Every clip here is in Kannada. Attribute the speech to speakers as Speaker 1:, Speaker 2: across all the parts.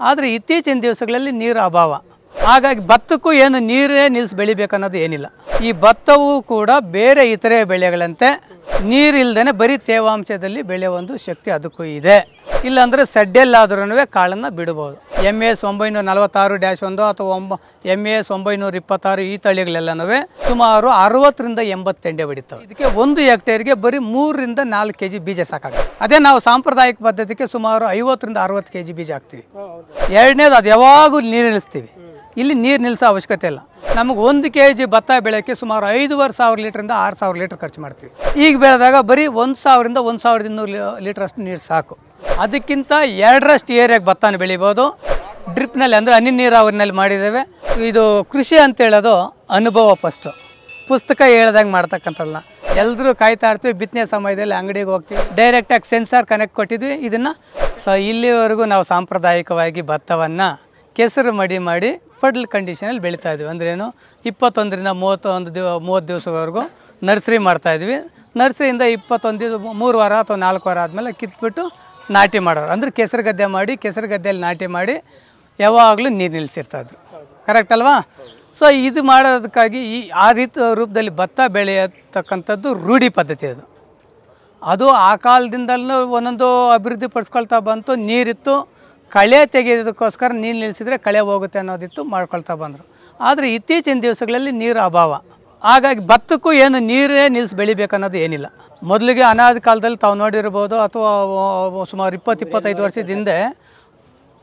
Speaker 1: ಆದರೆ ಇತ್ತೀಚಿನ ದಿವಸಗಳಲ್ಲಿ ನೀರು ಅಭಾವ. ಹಾಗಾಗಿ ಭತ್ತಕ್ಕೂ ಏನು ನೀರೇ ನಿಲ್ಲಿಸಿ ಬೆಳಿಬೇಕನ್ನೋದು ಏನಿಲ್ಲ. ಈ ಭತ್ತವು ಕೂಡ ಬೇರೆ ಇತರೆ ಬೆಳೆಗಳಂತೆ ನೀರಿಲ್ದೇ ಬರೀ ತೇವಾಂಶದಲ್ಲಿ ಬೆಳೆಯೋ ಒಂದು ಶಕ್ತಿ ಅದಕ್ಕೂ ಇದೆ. ಇಲ್ಲಾಂದರೆ ಸಡ್ಡೆಲ್ಲಾದ್ರೂ ಕಾಳನ್ನು ಬಿಡ್ಬೋದು. ಎಂ ಎಸ್ ಒಂಬೈನೂರ ನಲವತ್ತಾರು ಡ್ಯಾಶ್ ಒಂದು ಅಥವಾ ಒಂಬ ಎಂ ಎಸ್ ಒಂಬೈನೂರ ಇಪ್ಪತ್ತಾರು ಈ ತಳಿಗಳೆಲ್ಲನೂ ಸುಮಾರು ಅರವತ್ತರಿಂದ ಎಂಬತ್ತು ತೆಂಡೆ ಹೊಡಿತಾವೆ ಇದಕ್ಕೆ ಒಂದು ಹೆಕ್ಟೇರ್ಗೆ ಬರೀ ಮೂರರಿಂದ ನಾಲ್ಕು ಕೆ ಜಿ ಬೀಜ ಸಾಕಾಗುತ್ತೆ. ಅದೇ ನಾವು ಸಾಂಪ್ರದಾಯಿಕ ಪದ್ಧತಿಗೆ ಸುಮಾರು ಐವತ್ತರಿಂದ ಅರವತ್ತು ಕೆ ಜಿ ಬೀಜ ಹಾಕ್ತೀವಿ. ಎರಡನೇದು ಅದು ಯಾವಾಗೂ ನೀರು ನಿಲ್ಲಿಸ್ತೀವಿ. ಇಲ್ಲಿ ನೀರು ನಿಲ್ಲಿಸೋ ಅವಶ್ಯಕತೆ ಇಲ್ಲ. ನಮಗೆ ಒಂದು ಕೆ ಜಿ ಭತ್ತ ಬೆಳೆಯೋಕ್ಕೆ ಸುಮಾರು ಐದೂವರೆ ಸಾವಿರ ಲೀಟ್ರಿಂದ ಆರು ಸಾವಿರ ಲೀಟ್ರ್ ಖರ್ಚು ಮಾಡ್ತೀವಿ. ಈಗ ಬೆಳೆದಾಗ ಬರೀ ಒಂದು ಸಾವಿರದಿಂದ ಒಂದು ಸಾವಿರದ ಇನ್ನೂರು ಲೀಟ್ರಷ್ಟು ನೀರು ಸಾಕು. ಅದಕ್ಕಿಂತ ಎರಡರಷ್ಟು ಏರಿಯಾಗೆ ಭತ್ತನ ಬೆಳಿಬೋದು. ಡ್ರಿಪ್ನಲ್ಲಿ ಅಂದರೆ ಹನಿ ನೀರಾವರಿನಲ್ಲಿ ಮಾಡಿದ್ದೇವೆ. ಇದು ಕೃಷಿ ಅಂತ ಹೇಳೋದು ಅನುಭವ ಫಸ್ಟು ಪುಸ್ತಕ ಹೇಳ್ದಂಗೆ ಮಾಡ್ತಕ್ಕಂಥಲ್ಲ ಎಲ್ಲರೂ ಕಾಯ್ತಾ ಇರ್ತೀವಿ, ಬಿತ್ತನೆ ಸಮಯದಲ್ಲಿ ಅಂಗಡಿಗೆ ಹೋಗ್ತೀವಿ ಡೈರೆಕ್ಟಾಗಿ ಸೆನ್ಸಾರ್ ಕನೆಕ್ಟ್ ಕೊಟ್ಟಿದ್ವಿ. ಇದನ್ನು ಸೊ ಇಲ್ಲಿವರೆಗೂ ನಾವು ಸಾಂಪ್ರದಾಯಿಕವಾಗಿ ಭತ್ತವನ್ನು ಕೆಸರು ಮಡಿ ಮಾಡಿ ಪಡ್ಲ್ ಕಂಡೀಷನಲ್ಲಿ ಬೆಳೀತಾ ಇದ್ವಿ. ಅಂದ್ರೇನು ಇಪ್ಪತ್ತೊಂದರಿಂದ ಮೂವತ್ತೊಂದು ದಿವ, ಮೂವತ್ತು ದಿವಸವರೆಗೂ ನರ್ಸರಿ ಮಾಡ್ತಾಯಿದ್ವಿ ನರ್ಸರಿಯಿಂದ ಇಪ್ಪತ್ತೊಂದು ದಿವಸ, ಮೂರು ವಾರ ಅಥವಾ ನಾಲ್ಕು ವಾರ ಆದಮೇಲೆ ಕಿತ್ಬಿಟ್ಟು ನಾಟಿ ಮಾಡೋರು. ಅಂದ್ರೆ ಕೆಸರು ಗದ್ದೆ ಮಾಡಿ ಕೆಸರು ಗದ್ದೆಯಲ್ಲಿ ನಾಟಿ ಮಾಡಿ ಯಾವಾಗಲೂ ನೀರು ನಿಲ್ಲಿಸಿರ್ತಾಯಿದ್ರು ಕರೆಕ್ಟ್ ಅಲ್ವಾ? ಸೊ ಇದು ಮಾಡೋದಕ್ಕಾಗಿ ಈ, ಆ ರೀತಿ ರೂಪದಲ್ಲಿ ಭತ್ತ ಬೆಳೆಯತಕ್ಕಂಥದ್ದು ರೂಢಿ ಪದ್ಧತಿ ಅದು. ಅದು ಆ ಕಾಲದಿಂದಲೂ ಒಂದೊಂದು ಅಭಿವೃದ್ಧಿ ಪಡಿಸ್ಕೊಳ್ತಾ ಬಂತು, ನೀರಿತ್ತು, ಕಳೆ ತೆಗೆಯೋದಕ್ಕೋಸ್ಕರ ನೀರು ನಿಲ್ಲಿಸಿದ್ರೆ ಕಳೆ ಹೋಗುತ್ತೆ ಅನ್ನೋದಿತ್ತು ಮಾಡ್ಕೊಳ್ತಾ ಬಂದರು. ಆದರೆ ಇತ್ತೀಚಿನ ದಿವಸಗಳಲ್ಲಿ ನೀರು ಅಭಾವ. ಹಾಗಾಗಿ ಭತ್ತಕ್ಕೂ ಏನು ನೀರೇ ನಿಲ್ಲಿಸಿ ಬೆಳಿಬೇಕನ್ನೋದು ಏನಿಲ್ಲ. ಮೊದಲಿಗೆ ಅನಾದಿ ಕಾಲದಲ್ಲಿ ತಾವು ನೋಡಿರ್ಬೋದು, ಅಥವಾ ಸುಮಾರು ಇಪ್ಪತ್ತು, ಇಪ್ಪತ್ತೈದು ವರ್ಷದ ಹಿಂದೆ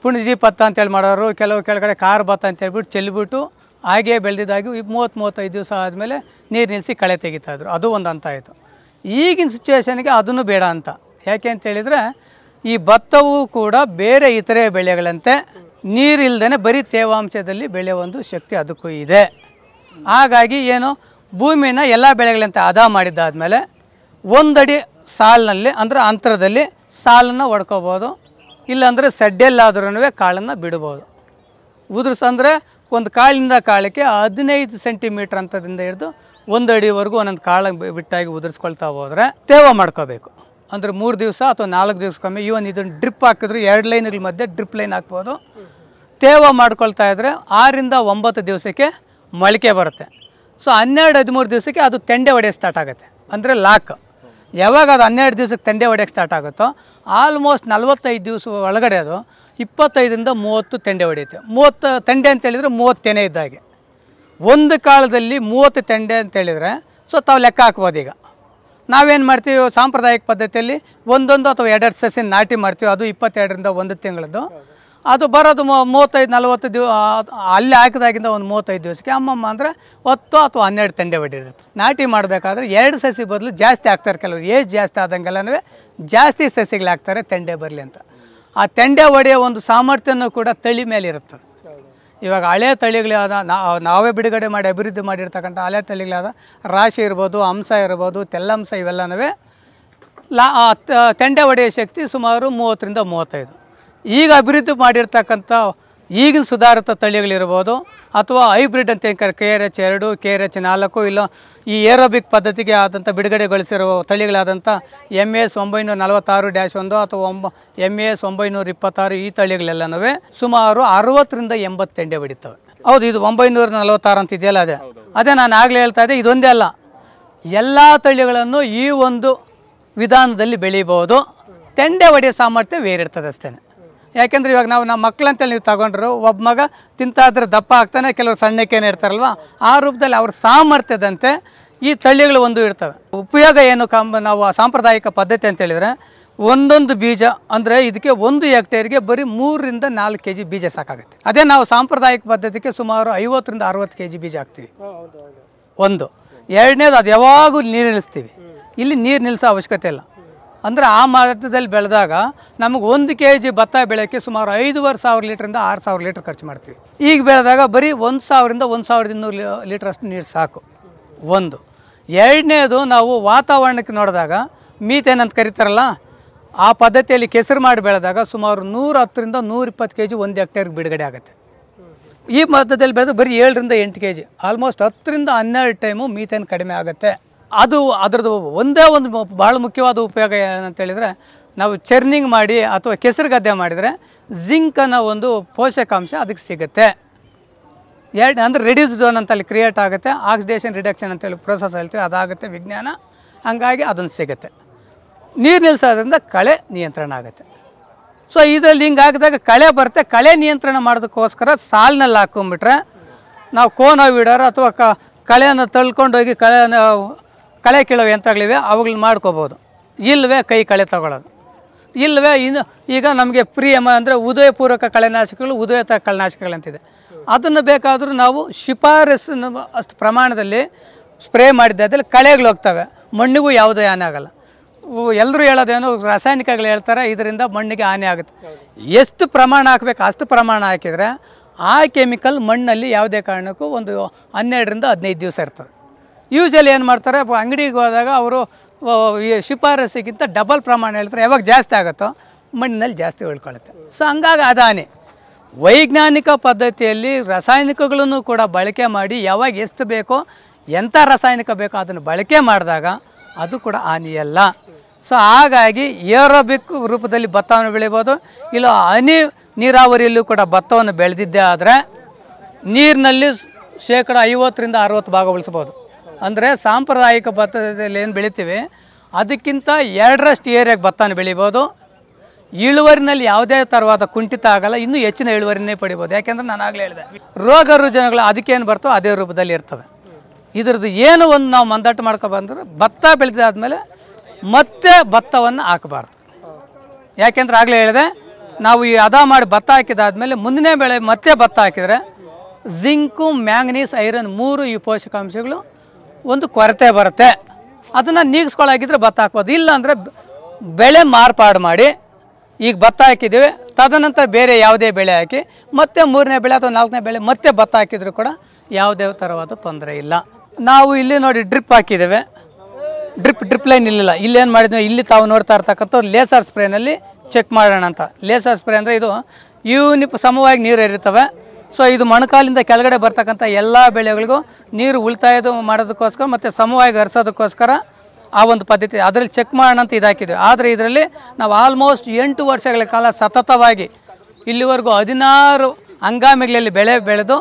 Speaker 1: ಪುಣಜಿ ಭತ್ತ ಅಂತೇಳಿ ಮಾಡೋರು, ಕೆಲವು ಕೆಳಗಡೆ ಕಾರ್ ಭತ್ತ ಅಂತ ಹೇಳ್ಬಿಟ್ಟು ಚೆಲ್ಬಿಟ್ಟು ಹಾಗೇ ಬೆಳೆದಿದ್ದಾಗಿ ಮೂವತ್ತು, ಮೂವತ್ತೈದು ದಿವಸ ಆದಮೇಲೆ ನೀರು ನಿಲ್ಲಿಸಿ ಕಳೆ ತೆಗಿತಾಯಿದ್ರು ಅದು ಒಂದು ಅಂತ ಆಯಿತು. ಈಗಿನ ಸಿಚುವೇಷನ್ಗೆ ಅದನ್ನು ಬೇಡ ಅಂತ. ಯಾಕೆ ಅಂತ ಹೇಳಿದರೆ ಈ ಭತ್ತವೂ ಕೂಡ ಬೇರೆ ಇತರೆ ಬೆಳೆಗಳಂತೆ ನೀರಿಲ್ದೇ ಬರೀ ತೇವಾಂಶದಲ್ಲಿ ಬೆಳೆಯೋ ಒಂದು ಶಕ್ತಿ ಅದಕ್ಕೂ ಇದೆ. ಹಾಗಾಗಿ ಏನು ಭೂಮಿನ ಎಲ್ಲ ಬೆಳೆಗಳಂತೆ ಹದ ಮಾಡಿದ್ದಾದಮೇಲೆ ಒಂದಡಿ ಸಾಲಿನಲ್ಲಿ ಅಂದರೆ ಅಂತರದಲ್ಲಿ ಸಾಲನ್ನು ಹೊಡ್ಕೋಬೋದು. ಇಲ್ಲಾಂದರೆ ಸಡ್ಡೆಲ್ಲಾದ್ರೂ ಕಾಳನ್ನು ಬಿಡ್ಬೋದು. ಉದುರ್ಸಂದ್ರೆ ಒಂದು ಕಾಳಿಂದ ಕಾಳಕ್ಕೆ ಹದಿನೈದು ಸೆಂಟಿಮೀಟ್ರ್ ಅಂತದಿಂದ ಹಿಡಿದು ಒಂದು ಅಡಿವರೆಗೂ ಒಂದೊಂದು ಕಾಳ ಬಿಟ್ಟಾಗಿ ಉದುರಿಸ್ಕೊಳ್ತಾ ಹೋದರೆ ತೇವ ಮಾಡ್ಕೋಬೇಕು. ಅಂದರೆ ಮೂರು ದಿವಸ ಅಥವಾ ನಾಲ್ಕು ದಿವಸಕ್ಕೊಮ್ಮೆ ಇವನ್ ಇದನ್ನು ಡ್ರಿಪ್ ಹಾಕಿದ್ರು ಎರಡು ಲೈನ್ಗಳ ಮಧ್ಯೆ ಡ್ರಿಪ್ ಲೈನ್ ಹಾಕ್ಬೋದು. ತೇವ ಮಾಡ್ಕೊಳ್ತಾ ಇದ್ದರೆ ಆರಿಂದ ಒಂಬತ್ತು ದಿವಸಕ್ಕೆ ಮೊಳಕೆ ಬರುತ್ತೆ. ಸೊ ಹನ್ನೆರಡು ಹದಿಮೂರು ದಿವಸಕ್ಕೆ ಅದು ತೆಂಡೆ ಹೊಡೆಯೋಕ್ಕೆ ಸ್ಟಾರ್ಟ್ ಆಗುತ್ತೆ. ಅಂದರೆ ಲಾಕ್. ಯಾವಾಗ ಅದು ಹನ್ನೆರಡು ದಿವಸಕ್ಕೆ ತೆಂಡೆ ಹೊಡೆಯೋಕ್ಕೆ ಸ್ಟಾರ್ಟ್ ಆಗುತ್ತೋ ಆಲ್ಮೋಸ್ಟ್ ನಲ್ವತ್ತೈದು ದಿವಸ ಒಳಗಡೆ ಅದು, ಇಪ್ಪತ್ತೈದರಿಂದ ಮೂವತ್ತು ತೆಂಡೆ ಹೊಡೆಯುತ್ತೆ. ಮೂವತ್ತು ತೆಂಡೆ ಅಂತ ಹೇಳಿದರೆ ಮೂವತ್ತು ತೆನೆ ಇದ್ದಾಗೆ ಒಂದು ಕಾಲದಲ್ಲಿ ಮೂವತ್ತು ತೆಂಡೆ ಅಂತ ಹೇಳಿದರೆ ಸೊ ತಾವು ಲೆಕ್ಕ ಹಾಕ್ಬೋದು ಈಗ. ನಾವೇನು ಮಾಡ್ತೀವಿ, ಸಾಂಪ್ರದಾಯಿಕ ಪದ್ಧತಿಯಲ್ಲಿ ಒಂದೊಂದು ಅಥವಾ ಎರಡೆರಡು ಸಸಿ ನಾಟಿ ಮಾಡ್ತೀವಿ, ಅದು ಇಪ್ಪತ್ತೆರಡರಿಂದ ಒಂದು ತಿಂಗಳದ್ದು. ಅದು ಬರೋದು ಮೂವತ್ತೈದು, ನಲ್ವತ್ತು ದಿವ ಅಲ್ಲಿ ಹಾಕಿದಾಗಿಂದ ಒಂದು ಮೂವತ್ತೈದು ದಿವಸಕ್ಕೆ ಅಮ್ಮಮ್ಮ ಅಂದರೆ ಹತ್ತು ಅಥವಾ ಹನ್ನೆರಡು ತಂಡೆ ಹೊಡಿರುತ್ತೆ ನಾಟಿ ಮಾಡಬೇಕಾದ್ರೆ ಎರಡು ಸಸಿ ಬದಲು ಜಾಸ್ತಿ ಹಾಕ್ತಾರೆ ಕೆಲವರು. ಏಜ್ ಜಾಸ್ತಿ ಆದಂಗೆಲ್ಲನೂ ಜಾಸ್ತಿ ಸಸಿಗಳು ಹಾಕ್ತಾರೆ ತಂಡೆ ಬರಲಿ ಅಂತ. ಆ ತೆಂಡೆ ಹೊಡೆಯೋ ಒಂದು ಸಾಮರ್ಥ್ಯನೂ ಕೂಡ ತಳಿ ಮೇಲೆ ಇರುತ್ತೆ. ಇವಾಗ ಹಳೆ ತಳಿಗಳಾದ ನಾವೇ ಬಿಡುಗಡೆ ಮಾಡಿ, ಅಭಿವೃದ್ಧಿ ಮಾಡಿರ್ತಕ್ಕಂಥ ಹಳೆ ತಳಿಗಳಾದ ರಾಶಿ ಇರ್ಬೋದು, ಹಂಸ ಇರ್ಬೋದು, ತೆಲ್ಲಂಸ ಇವೆಲ್ಲನೂ ಲಾ ತೆಂಡೆ ಹೊಡೆಯೋ ಶಕ್ತಿ ಸುಮಾರು ಮೂವತ್ತರಿಂದ ಮೂವತ್ತೈದು. ಈಗ ಅಭಿವೃದ್ಧಿ ಮಾಡಿರ್ತಕ್ಕಂಥ ಈಗಿನ ಸುಧಾರಿತ ತಳಿಗಳಿರ್ಬೋದು ಅಥವಾ ಹೈಬ್ರಿಡ್ ಅಂತ ಏನು ಕೆ ಆರ್ ಎಚ್ ಎರಡು ಕೆ ಆರ್ ಎಚ್ ನಾಲ್ಕು, ಇಲ್ಲ ಈ ಏರೋಬಿಕ್ ಪದ್ಧತಿಗೆ ಆದಂಥ ಬಿಡುಗಡೆಗೊಳಿಸಿರುವ ತಳಿಗಳಾದಂಥ ಎಂ ಎಸ್ ಒಂಬೈನೂರ ನಲವತ್ತಾರು ಡ್ಯಾಶ್ ಒಂದು ಅಥವಾ ಒಂಬ ಎಂ ಎಸ್ ಒಂಬೈನೂರ ಇಪ್ಪತ್ತಾರು ಈ ತಳಿಗಳೆಲ್ಲನೂ ಸುಮಾರು ಅರವತ್ತರಿಂದ ಎಂಬತ್ತು ತೆಂಡೆ ಹೌದು, ಇದು ಒಂಬೈನೂರ ನಲವತ್ತಾರು ಅಂತ ಇದೆಯಲ್ಲ ಅದೇ? ಅದೇ ನಾನು ಆಗಲೇ ಹೇಳ್ತಾ ಇದ್ದೆ, ಇದೊಂದೇ ಅಲ್ಲ. ಎಲ್ಲ ತಳಿಗಳನ್ನು ಈ ಒಂದು ವಿಧಾನದಲ್ಲಿ ಬೆಳೀಬೋದು. ತೆಂಡೆ ಒಡೆಯ ಸಾಮರ್ಥ್ಯ ಬೇರಿರ್ತದೆ ಅಷ್ಟೇ ಯಾಕೆಂದ್ರೆ ಇವಾಗ ನಾವು ನಮ್ಮ ಮಕ್ಕಳಂತೇಳಿ ನೀವು ತಗೊಂಡ್ರು ಒಬ್ಬ ಮಗ ತಿಂತಾ ಇದ್ರೆ ದಪ್ಪ ಆಗ್ತಾನೆ ಕೆಲವರು ಸಣ್ಣಕ್ಕೇನೆ ಇರ್ತಾರಲ್ವ? ಆ ರೂಪದಲ್ಲಿ ಅವ್ರ ಸಾಮರ್ಥ್ಯದಂತೆ ಈ ತಳ್ಳಿಗಳು ಒಂದು ಇರ್ತವೆ. ಉಪಯೋಗ ಏನು ಕಂಬ ನಾವು ಸಾಂಪ್ರದಾಯಿಕ ಪದ್ಧತಿ ಅಂತ ಹೇಳಿದ್ರೆ ಒಂದೊಂದು ಬೀಜ ಅಂದರೆ ಇದಕ್ಕೆ ಒಂದು ಹೆಕ್ಟೇರ್ಗೆ ಬರೀ ಮೂರರಿಂದ ನಾಲ್ಕು ಕೆ ಜಿ ಬೀಜ ಸಾಕಾಗುತ್ತೆ. ಅದೇ ನಾವು ಸಾಂಪ್ರದಾಯಿಕ ಪದ್ಧತಿಗೆ ಸುಮಾರು ಐವತ್ತರಿಂದ ಅರವತ್ತು ಕೆ ಜಿ ಬೀಜ ಹಾಕ್ತೀವಿ. ಒಂದು. ಎರಡನೇದು ಅದು ಯಾವಾಗೂ ನೀರು ನಿಲ್ಲಿಸ್ತೀವಿ ಇಲ್ಲಿ ನೀರು ನಿಲ್ಲಿಸೋ ಅವಶ್ಯಕತೆ ಇಲ್ಲ. ಅಂದರೆ ಆ ಮಟ್ಟದಲ್ಲಿ ಬೆಳೆದಾಗ ನಮಗೆ ಒಂದು ಕೆ ಜಿ ಭತ್ತ ಬೆಳೆಯೋಕ್ಕೆ ಸುಮಾರು ಐದೂವರೆ ಸಾವಿರ ಲೀಟ್ರಿಂದ ಆರು ಸಾವಿರ ಲೀಟ್ರ್ ಖರ್ಚು ಮಾಡ್ತೀವಿ. ಈಗ ಬೆಳೆದಾಗ ಬರೀ ಒಂದು ಸಾವಿರದಿಂದ ಒಂದು ಸಾವಿರದ ಇನ್ನೂರು ಲೀಟ್ರ್ ಅಷ್ಟು ನೀರು ಸಾಕು. ಒಂದು. ಎರಡನೇದು ನಾವು ವಾತಾವರಣಕ್ಕೆ ನೋಡಿದಾಗ, ಮೀಥೇನ್ ಅಂತ ಕರೀತಾರಲ್ಲ, ಆ ಪದ್ಧತಿಯಲ್ಲಿ ಕೆಸರು ಮಾಡಿ ಬೆಳೆದಾಗ ಸುಮಾರು ನೂರ ಹತ್ತರಿಂದ ನೂರಿಪ್ಪತ್ತು ಕೆ ಜಿ ಒಂದು ಹೆಕ್ಟೇರ್ಗೆ ಬಿಡುಗಡೆ ಆಗುತ್ತೆ. ಈ ಮಧ್ಯದಲ್ಲಿ ಬೆಳೆದು ಬರೀ ಏಳರಿಂದ ಎಂಟು ಕೆ ಜಿ ಆಲ್ಮೋಸ್ಟ್ ಹತ್ತರಿಂದ ಹನ್ನೆರಡು ಟೈಮು ಮೀಥೇನ್ ಕಡಿಮೆ ಆಗುತ್ತೆ. ಅದು ಅದರದ್ದು ಒಂದೇ ಒಂದು ಭಾಳ ಮುಖ್ಯವಾದ ಉಪಯೋಗ ಏನಂತ ಹೇಳಿದರೆ, ನಾವು ಚರ್ನಿಂಗ್ ಮಾಡಿ ಅಥವಾ ಕೆಸರು ಗದ್ದೆ ಮಾಡಿದರೆ ಜಿಂಕ್ ಅನ್ನೋ ಒಂದು ಪೋಷಕಾಂಶ ಅದಕ್ಕೆ ಸಿಗುತ್ತೆ. ಎರಡು, ಅಂದರೆ ರೆಡ್ಯೂಸ್ ಅಂತ ಅಲ್ಲಿ ಕ್ರಿಯೇಟ್ ಆಗುತ್ತೆ. ಆಕ್ಸಿಡೇಷನ್ ರಿಡಕ್ಷನ್ ಅಂತೇಳಿ ಪ್ರೊಸೆಸ್ ಹೇಳ್ತೀವಿ, ಅದಾಗುತ್ತೆ ವಿಜ್ಞಾನ. ಹಂಗಾಗಿ ಅದನ್ನು ಸಿಗುತ್ತೆ. ನೀರು ನಿಲ್ಲಿಸೋದ್ರಿಂದ ಕಳೆ ನಿಯಂತ್ರಣ ಆಗುತ್ತೆ. ಸೊ ಇದರಲ್ಲಿ ಹಿಂಗಾಗಿದಾಗ ಕಳೆ ಬರುತ್ತೆ. ಕಳೆ ನಿಯಂತ್ರಣ ಮಾಡೋದಕ್ಕೋಸ್ಕರ ಸಾಲಿನಲ್ಲಿ ಹಾಕೊಂಬಿಟ್ರೆ ನಾವು ಕೋನ ಬಿಡೋರು ಅಥವಾ ಕ, ಕಳೆಯನ್ನು ತಳ್ಕೊಂಡೋಗಿ ಕಳೆ ಕಳೆ ಕೀಳೋ ಯಂತ್ರಗಳಿವೆ, ಅವುಗಳನ್ನ ಮಾಡ್ಕೋಬೋದು. ಇಲ್ಲವೇ ಕೈ ಕಳೆ ತಗೊಳ್ಳೋದು. ಇಲ್ಲವೇ ಇನ್ನು ಈಗ ನಮಗೆ ಪ್ರಿಯಮ ಅಂದರೆ ಉದಯಪೂರ್ವಕ ಕಳೆನಾಶಕಗಳು ಉದಯತ ಕಳೆನಾಶಕಗಳಂತಿದೆ. ಅದನ್ನು ಬೇಕಾದರೂ ನಾವು ಶಿಫಾರಸ್ಸು ಅಷ್ಟು ಪ್ರಮಾಣದಲ್ಲಿ ಸ್ಪ್ರೇ ಮಾಡಿದ್ದಾದಲ್ಲಿ ಕಳೆಗಳು ಹೋಗ್ತವೆ. ಮಣ್ಣಿಗೂ ಯಾವುದೇ ಹಾನಿ ಆಗಲ್ಲ. ಎಲ್ಲರೂ ಹೇಳೋದೇನು ರಾಸಾಯನಿಕಗಳು ಹೇಳ್ತಾರೆ, ಇದರಿಂದ ಮಣ್ಣಿಗೆ ಹಾನಿ ಆಗುತ್ತೆ. ಎಷ್ಟು ಪ್ರಮಾಣ ಹಾಕಬೇಕು, ಅಷ್ಟು ಪ್ರಮಾಣ ಹಾಕಿದರೆ ಆ ಕೆಮಿಕಲ್ ಮಣ್ಣಲ್ಲಿ ಯಾವುದೇ ಕಾರಣಕ್ಕೂ ಒಂದು ಹನ್ನೆರಡರಿಂದ ಹದಿನೈದು ದಿವಸ ಇರ್ತದೆ. ಯೂಶಲಿ ಏನು ಮಾಡ್ತಾರೆ ಅಂಗಡಿಗೆ ಹೋದಾಗ ಅವರು ಶಿಫಾರಸಿಗಿಂತ ಡಬಲ್ ಪ್ರಮಾಣ ಹೇಳ್ತಾರೆ. ಯಾವಾಗ ಜಾಸ್ತಿ ಆಗುತ್ತೋ, ಮಣ್ಣಿನಲ್ಲಿ ಜಾಸ್ತಿ ಉಳ್ಕೊಳ್ಳುತ್ತೆ. ಸೊ ಹಂಗಾಗಿ ಅದಾನೆ. ವೈಜ್ಞಾನಿಕ ಪದ್ಧತಿಯಲ್ಲಿ ರಾಸಾಯನಿಕಗಳನ್ನು ಕೂಡ ಬಳಕೆ ಮಾಡಿ ಯಾವಾಗ ಎಷ್ಟು ಬೇಕೋ ಎಂಥ ರಾಸಾಯನಿಕ ಬೇಕೋ ಅದನ್ನು ಬಳಕೆ ಮಾಡಿದಾಗ ಅದು ಕೂಡ ಹಾನಿಯಲ್ಲ. ಸೊ ಹಾಗಾಗಿ ಏರೋಬಿಕ್ ರೂಪದಲ್ಲಿ ಭತ್ತವನ್ನು ಬೆಳಿಬೋದು, ಇಲ್ಲ ಹನಿ ನೀರಾವರಿಯಲ್ಲೂ ಕೂಡ ಭತ್ತವನ್ನು ಬೆಳೆದಿದ್ದೇ ಆದರೆ ನೀರಿನಲ್ಲಿ ಶೇಕಡ ಐವತ್ತರಿಂದ ಅರುವತ್ತು ಭಾಗ ಉಳಿಸ್ಬೋದು ಅಂದರೆ ಸಾಂಪ್ರದಾಯಿಕ ಭತ್ತದಲ್ಲಿ ಏನು ಬೆಳಿತೀವಿ? ಅದಕ್ಕಿಂತ ಎರಡರಷ್ಟು ಏರಿಯಾಗೆ ಭತ್ತನ ಬೆಳಿಬೋದು. ಇಳುವರಿನಲ್ಲಿ ಯಾವುದೇ ಥರವಾದ ಕುಂಠಿತ ಆಗಲ್ಲ, ಇನ್ನೂ ಹೆಚ್ಚಿನ ಇಳುವರಿನೇ ಪಡಿಬೋದು. ಯಾಕೆಂದ್ರೆ ನಾನು ಆಗಲೇ ಹೇಳಿದೆ ರೋಗ ರುಜಿನಗಳು ಅದಕ್ಕೇನು ಬರ್ತೋ ಅದೇ ರೂಪದಲ್ಲಿ ಇರ್ತವೆ. ಇದ್ರದ್ದು ಏನು ಒಂದು ನಾವು ಮಂದಾಟ ಮಾಡ್ಕೊಬಂದ್ರೆ ಭತ್ತ ಬೆಳೆದಾದ್ಮೇಲೆ ಮತ್ತೆ ಭತ್ತವನ್ನು ಹಾಕಬಾರ್ದು. ಯಾಕೆಂದ್ರೆ ಆಗಲೇ ಹೇಳಿದೆ, ನಾವು ಈ ಅದ ಮಾಡಿ ಭತ್ತ ಹಾಕಿದಾದ್ಮೇಲೆ ಮುಂದಿನ ಬೆಳೆ ಮತ್ತೆ ಭತ್ತ ಹಾಕಿದರೆ ಜಿಂಕು, ಮ್ಯಾಂಗನೀಸ್, ಐರನ್ ಮೂರು ಈ ಪೋಷಕಾಂಶಗಳು ಒಂದು ಕೊರತೆ ಬರುತ್ತೆ. ಅದನ್ನು ನೀಗಿಸ್ಕೊಳ್ಳಾಗಿದ್ರೆ ಭತ್ತ ಹಾಕ್ಬೋದು. ಇಲ್ಲ ಅಂದರೆ ಬೆಳೆ ಮಾರ್ಪಾಡು ಮಾಡಿ ಈಗ ಭತ್ತ ಹಾಕಿದ್ದೀವಿ. ತದನಂತರ ಬೇರೆ ಯಾವುದೇ ಬೆಳೆ ಹಾಕಿ ಮತ್ತೆ ಮೂರನೇ ಬೆಳೆ ಅಥವಾ ನಾಲ್ಕನೇ ಬೆಳೆ ಮತ್ತೆ ಭತ್ತ ಹಾಕಿದರೂ ಕೂಡ ಯಾವುದೇ ಥರವಾದ ತೊಂದರೆ ಇಲ್ಲ. ನಾವು ಇಲ್ಲಿ ನೋಡಿ ಡ್ರಿಪ್ ಹಾಕಿದ್ದೇವೆ. ಡ್ರಿಪ್ ಡ್ರಿಪ್ ಲೈನ್ ಇಲ್ಲಿಲ್ಲ. ಇಲ್ಲೇನು ಮಾಡಿದ್ವಿ? ಇಲ್ಲಿ ತಾವು ನೋಡ್ತಾ ಇರ್ತಕ್ಕಂಥ ಲೇಸರ್ ಸ್ಪ್ರೇನಲ್ಲಿ ಚೆಕ್ ಮಾಡೋಣ ಅಂತ. ಲೇಸರ್ ಸ್ಪ್ರೇ ಅಂದರೆ ಇದು ಯೂನಿಪ್, ಸಮವಾಗಿ ನೀರು ಇರ್ತವೆ ಸೊ ಇದು ಮೊಣಕಾಲಿಂದ ಕೆಳಗಡೆ ಬರ್ತಕ್ಕಂಥ ಎಲ್ಲ ಬೆಳೆಗಳಿಗೂ ನೀರು ಉಳಿತಾಯದ ಮಾಡೋದಕ್ಕೋಸ್ಕರ ಮತ್ತು ಸಮವಾಗಿ ಹರಿಸೋದಕ್ಕೋಸ್ಕರ ಆ ಒಂದು ಪದ್ಧತಿ. ಅದರಲ್ಲಿ ಚೆಕ್ ಮಾಡೋಣ ಅಂತ ಇದಾಕಿದ್ವಿ. ಆದರೆ ಇದರಲ್ಲಿ ನಾವು ಆಲ್ಮೋಸ್ಟ್ ಎಂಟು ವರ್ಷಗಳ ಕಾಲ ಸತತವಾಗಿ ಇಲ್ಲಿವರೆಗೂ ಹದಿನಾರು ಹಂಗಾಮಿಗಳಲ್ಲಿ ಬೆಳೆ ಬೆಳೆದು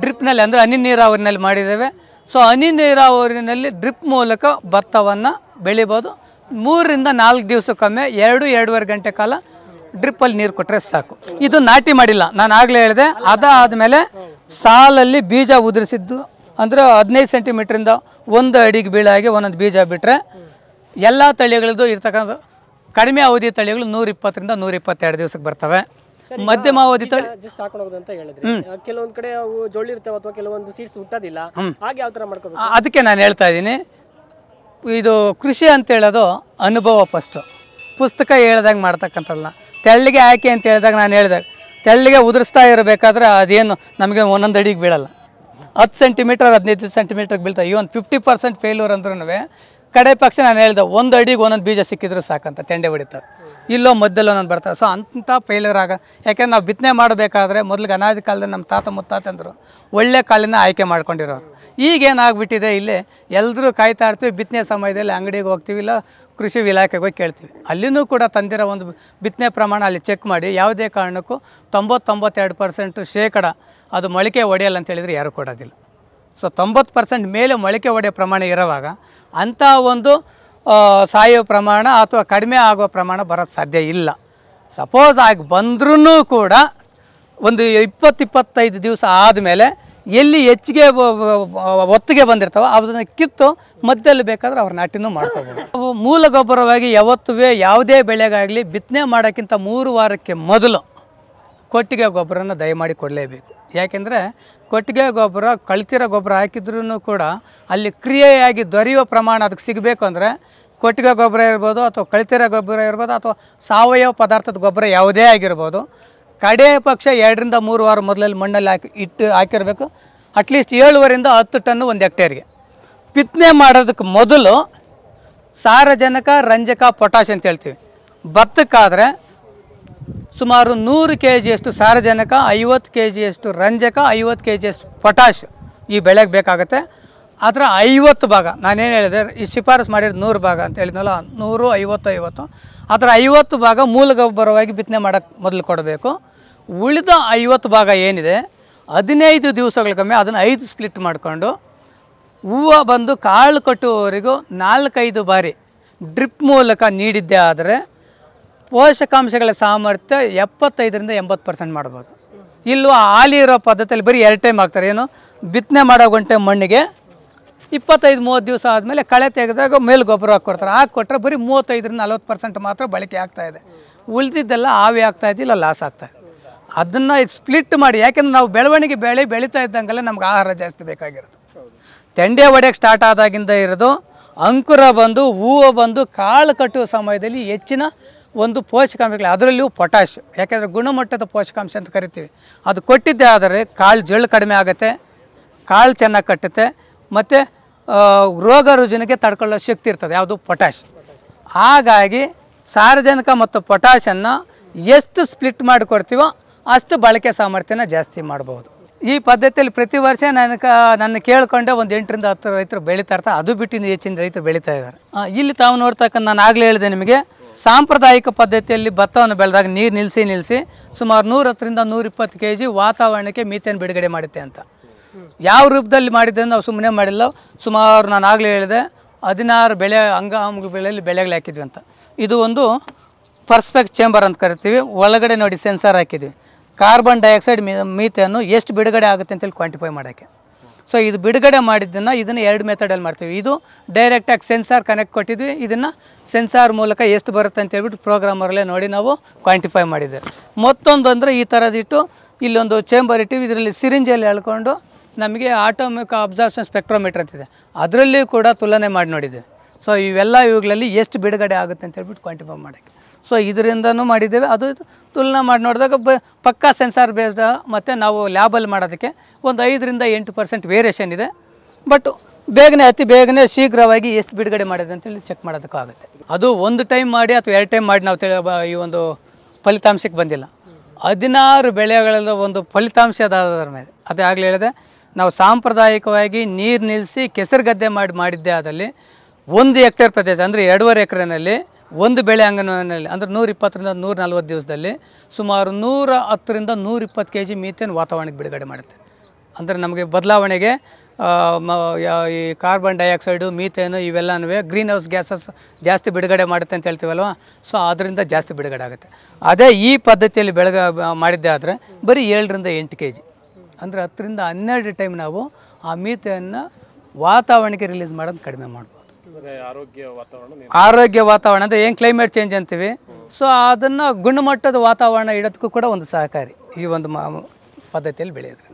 Speaker 1: ಡ್ರಿಪ್ನಲ್ಲಿ ಅಂದರೆ ಹನಿ ನೀರಾವರಿನಲ್ಲಿ ಮಾಡಿದ್ದೇವೆ. ಸೊ ಹನಿ ನೀರಾವರಿನಲ್ಲಿ ಡ್ರಿಪ್ ಮೂಲಕ ಭತ್ತವನ್ನು ಬೆಳಿಬೋದು. ಮೂರರಿಂದ ನಾಲ್ಕು ದಿವಸಕ್ಕೊಮ್ಮೆ ಎರಡು ಎರಡೂವರೆ ಗಂಟೆ ಕಾಲ ಡ್ರಿಪ್ಪಲ್ಲಿ ನೀರು ಕೊಟ್ಟರೆ ಸಾಕು. ಇದು ನಾಟಿ ಮಾಡಿಲ್ಲ. ನಾನು ಆಗಲೇ ಹೇಳಿದೆ ಅದಾದಮೇಲೆ ಸಾಲಲ್ಲಿ ಬೀಜ ಉದುರಿಸಿದ್ದು. ಅಂದರೆ ಹದಿನೈದು ಸೆಂಟಿಮೀಟ್ರಿಂದ ಒಂದು ಅಡಿಗೆ ಬೀಳಾಗಿ ಒಂದೊಂದು ಬೀಜ ಬಿಟ್ಟರೆ ಎಲ್ಲ ತಳಿಗಳದ್ದು ಇರ್ತಕ್ಕಂಥ ಕಡಿಮೆ ಅವಧಿ ತಳಿಗಳು ನೂರ ಇಪ್ಪತ್ತರಿಂದ ನೂರ ಇಪ್ಪತ್ತೆರಡು ದಿವಸಕ್ಕೆ ಬರ್ತವೆ. ಮಧ್ಯಮ ಅವಧಿ ತಳಿ
Speaker 2: ಜಸ್ಟ್ ಅಂತ ಹೇಳಿದ್ರೆ. ಕೆಲವೊಂದು ಕಡೆ ಅವು ಜೊಳ್ಳಿರ್ತವೆ ಅಥವಾ ಕೆಲವೊಂದು ಸೀಡ್ಸ್ ಹುಟ್ಟೋದಿಲ್ಲ. ಹಾಗೆ ಯಾವ ಥರ ಮಾಡ್ಕೋಬೇಕು
Speaker 1: ಅದಕ್ಕೆ ನಾನು ಹೇಳ್ತಾ ಇದ್ದೀನಿ. ಇದು ಕೃಷಿ ಅಂತ ಹೇಳೋದು ಅನುಭವ ಫಸ್ಟು ಪುಸ್ತಕ ಹೇಳ್ದಂಗೆ ಮಾಡ್ತಕ್ಕಂಥಲ್ಲ ತೆಳ್ಳಿಗೆ ಹಾಕಿ ಅಂತ ಹೇಳಿದಾಗ ನಾನು ಹೇಳಿದಾಗ ತೆಳ್ಳಿಗೆ ಉದುರಿಸ್ತಾ ಇರಬೇಕಾದ್ರೆ ಅದೇನು ನಮಗೆ ಒಂದೊಂದು ಅಡಿಗೆ ಬೀಳಲ್ಲ. ಹತ್ತು ಸೆಂಟಿಮೀಟರ್ ಹದಿನೈದು ಸೆಂಟಿಮೀಟರ್ಗೆ ಬೀಳ್ತಾ ಇವನ್ ಫಿಫ್ಟಿ ಪರ್ಸೆಂಟ್ ಫೇಲ್ಯೂರ್ ಅಂದ್ರೂ ಕಡೆ ಪಕ್ಷ ನಾನು ಹೇಳಿದೆ, ಒಂದು ಅಡಿಗೆ ಒಂದೊಂದು ಬೀಜ ಸಿಕ್ಕಿದ್ರು ಸಾಕಂತ, ತೆಂಡೆ ಹೊಡಿತವೆ ಇಲ್ಲೋ ಮದ್ದಲ್ಲೋ ಒಂದೊಂದು ಬರ್ತಾರೆ ಸೊ ಅಂಥ ಫೇಲ್ಯೂರ್ ಆಗ, ಯಾಕೆಂದ್ರೆ ನಾವು ಬಿತ್ತನೆ ಮಾಡಬೇಕಾದ್ರೆ ಮೊದಲಿಗೆ ಅನಾದಿ ಕಾಲದಲ್ಲಿ ನಮ್ಮ ತಾತ ಮುತ್ತಾತಂದರು ಒಳ್ಳೆ ಕಾಲಿನ ಆಯ್ಕೆ ಮಾಡ್ಕೊಂಡಿರೋರು. ಈಗೇನಾಗ್ಬಿಟ್ಟಿದೆ ಇಲ್ಲಿ ಎಲ್ಲರೂ ಕಾಯ್ತಾ ಇರ್ತೀವಿ, ಬಿತ್ತನೆ ಸಮಯದಲ್ಲಿ ಅಂಗಡಿಗೆ ಹೋಗ್ತೀವಿ, ಇಲ್ಲ ಕೃಷಿ ಇಲಾಖೆಗೆ ಹೋಗಿ ಕೇಳ್ತೀವಿ. ಅಲ್ಲಿನೂ ಕೂಡ ತಂದಿರೋ ಒಂದು ಬಿತ್ತನೆ ಪ್ರಮಾಣ ಅಲ್ಲಿ ಚೆಕ್ ಮಾಡಿ, ಯಾವುದೇ ಕಾರಣಕ್ಕೂ ತೊಂಬತ್ತೊಂಬತ್ತೆರಡು ಪರ್ಸೆಂಟು ಶೇಕಡ ಅದು ಮೊಳಕೆ ಒಡೆಯಲ್ಲ ಅಂತ ಹೇಳಿದರೆ ಯಾರೂ ಕೊಡೋದಿಲ್ಲ. ಸೊ ತೊಂಬತ್ತು ಪರ್ಸೆಂಟ್ ಮೇಲೆ ಮೊಳಕೆ ಒಡೆಯ ಪ್ರಮಾಣ ಇರುವಾಗ ಅಂಥ ಒಂದು ಸಾಯುವ ಸಾಯೋ ಪ್ರಮಾಣ ಅಥವಾ ಕಡಿಮೆ ಆಗೋ ಪ್ರಮಾಣ ಬರೋದು ಸಾಧ್ಯ ಇಲ್ಲ. ಸಪೋಸ್ ಆಗಿ ಬಂದ್ರೂ ಕೂಡ ಒಂದು ಇಪ್ಪತ್ತು ಇಪ್ಪತ್ತೈದು ದಿವಸ ಆದಮೇಲೆ ಎಲ್ಲಿ ಹೆಚ್ಚಿಗೆ ಒತ್ತಿಗೆ ಬಂದಿರ್ತಾವೆ ಅದನ್ನು ಕಿತ್ತು ಮಧ್ಯದಲ್ಲಿ ಬೇಕಾದ್ರೆ ಅವ್ರ ನಾಟಿನೂ ಮಾಡ್ಕೋಬೋದು. ಮೂಲ ಗೊಬ್ಬರವಾಗಿ ಯಾವತ್ತೂ ಯಾವುದೇ ಬೆಳೆಗಾಗಲಿ ಬಿತ್ತನೆ ಮಾಡೋಕ್ಕಿಂತ ಮೂರು ವಾರಕ್ಕೆ ಮೊದಲು ಕೊಟ್ಟಿಗೆ ಗೊಬ್ಬರನ ದಯಮಾಡಿ ಕೊಡಲೇಬೇಕು. ಯಾಕೆಂದರೆ ಕೊಟ್ಟಿಗೆ ಗೊಬ್ಬರ, ಕಳ್ತಿರೋ ಗೊಬ್ಬರ ಹಾಕಿದ್ರೂ ಕೂಡ ಅಲ್ಲಿ ಕ್ರಿಯೆಯಾಗಿ ದೊರೆಯುವ ಪ್ರಮಾಣ ಅದಕ್ಕೆ ಸಿಗಬೇಕು ಅಂದರೆ ಕೊಟ್ಟಿಗೆ ಗೊಬ್ಬರ ಇರ್ಬೋದು ಅಥವಾ ಕಳ್ತಿರೋ ಗೊಬ್ಬರ ಇರ್ಬೋದು ಅಥವಾ ಸಾವಯವ ಪದಾರ್ಥದ ಗೊಬ್ಬರ ಯಾವುದೇ ಆಗಿರ್ಬೋದು ಕಡೆ ಪಕ್ಷ ಎರಡರಿಂದ ಮೂರು ವಾರ ಮೊದಲಲ್ಲಿ ಮಣ್ಣಲ್ಲಿ ಹಾಕಿ ಇಟ್ಟು ಹಾಕಿರಬೇಕು. ಅಟ್ಲೀಸ್ಟ್ ಏಳುವರಿಂದ ಹತ್ತು ಟನ್ನು ಒಂದು ಹೆಕ್ಟೇರಿಗೆ ಬಿತ್ತನೆ ಮಾಡೋದಕ್ಕೆ ಮೊದಲು ಸಾರಜನಕ, ರಂಜಕ ಪೊಟ್ಯಾಶ್ ಅಂತ ಹೇಳ್ತೀವಿ. ಭತ್ತಕ್ಕಾದರೆ ಸುಮಾರು ನೂರು ಕೆ ಜಿಯಷ್ಟು ಸಾರಜನಕ, ಐವತ್ತು ಕೆ ಜಿಯಷ್ಟು ರಂಜಕ, ಐವತ್ತು ಕೆ ಜಿಯಷ್ಟು ಪೊಟ್ಯಾಶ್ ಈ ಬೆಳೆಗೆ ಬೇಕಾಗುತ್ತೆ. ಅದರ ಐವತ್ತು ಭಾಗ, ನಾನೇನು ಹೇಳಿದೆ, ಈ ಶಿಫಾರಸು ಮಾಡಿರೋದು ನೂರು ಭಾಗ ಅಂತ ಹೇಳಿದ್ನಲ್ಲ, ನೂರು, ಐವತ್ತು ಐವತ್ತು. ಅದರ ಐವತ್ತು ಭಾಗ ಮೂಲ ಗೊಬ್ಬರವಾಗಿ ಬಿತ್ತನೆ ಮಾಡೋಕ್ಕೆ ಮೊದಲು ಕೊಡಬೇಕು. ಉಳಿದ ಐವತ್ತು ಭಾಗ ಏನಿದೆ, ಹದಿನೈದು ದಿವಸಗಳಿಗೊಮ್ಮೆ ಅದನ್ನು ಐದು ಸ್ಪ್ಲಿಟ್ ಮಾಡಿಕೊಂಡು, ಹೂವು ಬಂದು ಕಾಳು ಕಟ್ಟುವವರೆಗೂ ನಾಲ್ಕೈದು ಬಾರಿ ಡ್ರಿಪ್ ಮೂಲಕ ನೀಡಿದ್ದೇ ಆದರೆ ಪೋಷಕಾಂಶಗಳ ಸಾಮರ್ಥ್ಯ ಎಪ್ಪತ್ತೈದರಿಂದ ಎಂಬತ್ತು ಪರ್ಸೆಂಟ್ ಮಾಡ್ಬೋದು. ಇಲ್ಲೂ ಹಾಲಿ ಇರೋ ಪದ್ಧತಿಯಲ್ಲಿ ಬರೀ ಎರಡು ಟೈಮ್ ಆಗ್ತಾರೆ ಏನು, ಬಿತ್ತನೆ ಮಾಡೋ ಗಂಟೆ ಮಣ್ಣಿಗೆ ಇಪ್ಪತ್ತೈದು, ಮೂವತ್ತು ದಿವಸ ಆದಮೇಲೆ ಕಳೆ ತೆಗೆದಾಗ ಮೇಲೆ ಗೊಬ್ಬರ ಹಾಕ್ಕೊಡ್ತಾರೆ. ಹಾಕ್ಕೊಟ್ರೆ ಬರೀ ಮೂವತ್ತೈದರಿಂದ ನಲ್ವತ್ತು ಪರ್ಸೆಂಟ್ ಮಾತ್ರ ಬಳಕೆ ಆಗ್ತಾ ಇದೆ. ಉಳಿದಿದ್ದೆಲ್ಲ ಆವಿ ಆಗ್ತಾ ಇಲ್ಲ ಲಾಸ್ ಆಗ್ತಾ ಇದೆ. ಅದನ್ನು ಸ್ಪ್ಲಿಟ್ ಮಾಡಿ, ಯಾಕೆಂದ್ರೆ ನಾವು ಬೆಳವಣಿಗೆ ಬೆಳೆ ಬೆಳೀತಾ ಇದ್ದಂಗೆಲ್ಲ ನಮ್ಗೆ ಆಹಾರ ಜಾಸ್ತಿ ಬೇಕಾಗಿರೋದು. ತೆಂಡೆ ಹೊಡೆಯಕ್ಕೆ ಸ್ಟಾರ್ಟ್ ಆದಾಗಿಂದ ಇರೋದು ಅಂಕುರ ಬಂದು, ಹೂವು ಬಂದು, ಕಾಳು ಕಟ್ಟುವ ಸಮಯದಲ್ಲಿ ಹೆಚ್ಚಿನ ಒಂದು ಪೋಷಕಾಂಶಗಳು, ಅದರಲ್ಲಿಯೂ ಪೊಟ್ಯಾಶ್ ಯಾಕೆಂದರೆ ಗುಣಮಟ್ಟದ ಪೋಷಕಾಂಶ ಅಂತ ಕರಿತೀವಿ. ಅದು ಕೊಟ್ಟಿದ್ದೇ ಆದರೆ ಕಾಳು ಜಳ್ಳು ಕಡಿಮೆ ಆಗುತ್ತೆ, ಕಾಳು ಚೆನ್ನಾಗಿ ಕಟ್ಟುತ್ತೆ, ಮತ್ತು ರೋಗ ರುಜಿನಕ್ಕೆ ತಡ್ಕೊಳ್ಳೋ ಶಕ್ತಿ ಇರ್ತದೆ. ಯಾವುದು? ಪೊಟ್ಯಾಶ್ ಹಾಗಾಗಿ ಸಾರಜನಕ ಮತ್ತು ಪೊಟ್ಯಾಷನ್ನು ಎಷ್ಟು ಸ್ಪ್ಲಿಟ್ ಮಾಡಿಕೊಡ್ತೀವೋ ಅಷ್ಟು ಬಳಕೆ ಸಾಮರ್ಥ್ಯನ ಜಾಸ್ತಿ ಮಾಡ್ಬೋದು. ಈ ಪದ್ಧತಿಯಲ್ಲಿ ಪ್ರತಿ ವರ್ಷ ನನಗೆ ನನ್ನ ಕೇಳ್ಕೊಂಡೆ ಒಂದು ಎಂಟರಿಂದ ಹತ್ತು ರೈತರು ಬೆಳೀತಾ ಇರ್ತಾರೆ. ಅದು ಬಿಟ್ಟು ಇನ್ನು ಹೆಚ್ಚಿನ ರೈತರು ಬೆಳೀತಾ ಇದ್ದಾರೆ. ಇಲ್ಲಿ ತಾವು ನೋಡ್ತಕ್ಕಂಥ ನಾನು ಆಗಲೇ ಹೇಳಿದೆ ನಿಮಗೆ, ಸಾಂಪ್ರದಾಯಿಕ ಪದ್ಧತಿಯಲ್ಲಿ ಭತ್ತವನ್ನು ಬೆಳೆದಾಗ ನೀರು ನಿಲ್ಲಿಸಿ ನಿಲ್ಲಿಸಿ ಸುಮಾರು ನೂರತ್ತರಿಂದ ನೂರಿಪ್ಪತ್ತು ಕೆ ಜಿ ವಾತಾವರಣಕ್ಕೆ ಮೀಥೇನ್ ಬಿಡುಗಡೆ ಮಾಡುತ್ತೆ ಅಂತ. ಯಾವ ರೂಪದಲ್ಲಿ ಮಾಡಿದ್ದೆ ನಾವು ಸುಮ್ಮನೆ ಮಾಡಿಲ್ಲ. ಸುಮಾರು ನಾನು ಆಗಲೇ ಹೇಳಿದೆ, ಹದಿನಾರು ಬೆಳೆ ಅಂಗಾಂಗ ಬೆಳೆಯಲ್ಲಿ ಬೆಳೆಗಳು ಹಾಕಿದ್ವಿ ಅಂತ. ಇದು ಒಂದು ಪರ್ಸ್ಪೆಕ್ಟ್ ಚೇಂಬರ್ ಅಂತ ಕರಿತೀವಿ. ಒಳಗಡೆ ನೋಡಿ ಸೆನ್ಸರ್ ಹಾಕಿದ್ವಿ. ಕಾರ್ಬನ್ ಡೈಆಕ್ಸೈಡ್ ಮೀಥೇನು ಎಷ್ಟು ಬಿಡುಗಡೆ ಆಗುತ್ತೆ ಅಂತೇಳಿ ಕ್ವಾಂಟಿಫೈ ಮಾಡೋಕ್ಕೆ. ಸೊ ಇದು ಬಿಡುಗಡೆ ಮಾಡಿದ್ದನ್ನು ಇದನ್ನು ಎರಡು ಮೆಥಡಲ್ಲಿ ಮಾಡ್ತೀವಿ. ಇದು ಡೈರೆಕ್ಟಾಗಿ ಸೆನ್ಸಾರ್ ಕನೆಕ್ಟ್ ಕೊಟ್ಟಿದ್ವಿ. ಇದನ್ನು ಸೆನ್ಸಾರ್ ಮೂಲಕ ಎಷ್ಟು ಬರುತ್ತೆ ಅಂತ ಹೇಳ್ಬಿಟ್ಟು ಪ್ರೋಗ್ರಾಮರಲ್ಲೇ ನೋಡಿ ನಾವು ಕ್ವಾಂಟಿಫೈ ಮಾಡಿದ್ದೆ. ಮತ್ತೊಂದು ಅಂದರೆ ಈ ಥರದಿಟ್ಟು ಇಲ್ಲೊಂದು ಚೇಂಬರ್ ಇಟ್ಟಿವಿ. ಇದರಲ್ಲಿ ಸಿರಿಂಜಲ್ಲಿ ಎಳ್ಕೊಂಡು ನಮಗೆ ಆಟೋಮಿಕ್ ಅಬ್ಸಾರ್ಪ್ಷನ್ ಸ್ಪೆಕ್ಟ್ರೋಮೀಟರ್ ಅಂತಿದೆ. ಅದರಲ್ಲಿ ಕೂಡ ತುಲನೆ ಮಾಡಿ ನೋಡಿದೆ ಸೊ ಇವೆಲ್ಲ ಇವುಗಳಲ್ಲಿ ಎಷ್ಟು ಬಿಡುಗಡೆ ಆಗುತ್ತೆ ಅಂತ ಹೇಳ್ಬಿಟ್ಟು ಕ್ವಾಂಟಿಫೈ ಮಾಡೋಕ್ಕೆ. ಸೊ ಇದರಿಂದನೂ ಮಾಡಿದ್ದೇವೆ. ಅದು ತುಲನೆ ಮಾಡಿ ನೋಡಿದಾಗ ಬ, ಪಕ್ಕಾ ಸೆನ್ಸಾರ್ ಬೇಸ್ಡ್ ಮತ್ತು ನಾವು ಲ್ಯಾಬಲ್ಲಿ ಮಾಡೋದಕ್ಕೆ ಒಂದು ಐದರಿಂದ ಎಂಟು ಪರ್ಸೆಂಟ್ ವೇರಿಯೇಷನ್ ಇದೆ. ಬಟ್ ಬೇಗನೆ, ಅತಿ ಬೇಗನೆ, ಶೀಘ್ರವಾಗಿ ಎಷ್ಟು ಬಿಡುಗಡೆ ಮಾಡಿದೆ ಅಂತೇಳಿ ಚೆಕ್ ಮಾಡೋದಕ್ಕಾಗುತ್ತೆ ಅದು ಒಂದು ಟೈಮ್ ಮಾಡಿ ಅಥವಾ ಎರಡು ಟೈಮ್ ಮಾಡಿ ನಾವು ತಿಳಿ- ಈ ಒಂದು ಫಲಿತಾಂಶಕ್ಕೆ ಬಂದಿಲ್ಲ. ಹದಿನಾರು ಬೆಳೆಗಳ ಒಂದು ಫಲಿತಾಂಶದ ಆಧಾರದ ಮೇಲೆ, ಅದೇ ಆಗಲೇ ಹೇಳಿದೆ. ನಾವು ಸಾಂಪ್ರದಾಯಿಕವಾಗಿ ನೀರು ನಿಲ್ಲಿಸಿ ಕೆಸರು ಗದ್ದೆ ಮಾಡಿ ಮಾಡಿದ್ದೇ ಆದಲ್ಲಿ ಒಂದು ಹೆಕ್ಟೇರ್ ಪ್ರದೇಶ, ಅಂದರೆ ಎರಡೂವರೆ ಎಕರೆನಲ್ಲಿ ಒಂದು ಬೆಳೆ ಅಂಗನವಾಡಿನಲ್ಲಿ, ಅಂದರೆ ನೂರ ಇಪ್ಪತ್ತರಿಂದ ನೂರ ನಲ್ವತ್ತು ದಿವಸದಲ್ಲಿ ಸುಮಾರು ನೂರ ಹತ್ತರಿಂದ ನೂರ ಇಪ್ಪತ್ತು ಕೆ ಜಿ ಮೀಥೇನ್ ವಾತಾವರಣಕ್ಕೆ ಬಿಡುಗಡೆ ಮಾಡುತ್ತೆ. ಅಂದರೆ ನಮಗೆ ಬದಲಾವಣೆಗೆ ಈ ಕಾರ್ಬನ್ ಡೈಆಕ್ಸೈಡು ಮೀಥೇನು ಇವೆಲ್ಲನೂ ಗ್ರೀನ್ ಹೌಸ್ ಗ್ಯಾಸಸ್ ಜಾಸ್ತಿ ಬಿಡುಗಡೆ ಮಾಡುತ್ತೆ ಅಂತ ಹೇಳ್ತೀವಲ್ವ? ಸೊ ಅದರಿಂದ ಜಾಸ್ತಿ ಬಿಡುಗಡೆ ಆಗುತ್ತೆ. ಅದೇ ಈ ಪದ್ಧತಿಯಲ್ಲಿ ಬೆಳಗ, ಮಾಡಿದ್ದೆ ಆದರೆ ಬರೀ ಏಳರಿಂದ ಎಂಟು ಕೆ ಜಿ ಅಂದರೆ ಹತ್ತರಿಂದ ಹನ್ನೆರಡು ಟೈಮ್ ನಾವು ಆ ಮೀತೆಯನ್ನು ವಾತಾವರಣಕ್ಕೆ ರಿಲೀಸ್ ಮಾಡೋದು ಕಡಿಮೆ ಮಾಡ್ಬೋದು.
Speaker 2: ಆರೋಗ್ಯ ವಾತಾವರಣ
Speaker 1: ಆರೋಗ್ಯ ವಾತಾವರಣ ಅಂದರೆ ಏನು ಕ್ಲೈಮೇಟ್ ಚೇಂಜ್ ಅಂತೀವಿ? ಸೊ ಅದನ್ನು ಗುಣಮಟ್ಟದ ವಾತಾವರಣ ಇಡೋದಕ್ಕೂ ಕೂಡ ಒಂದು ಸಹಕಾರಿ ಈ ಒಂದು ಮಾ ಪದ್ಧತಿಯಲ್ಲಿ ಬೆಳೆಯೋದ್ರಿಂದ.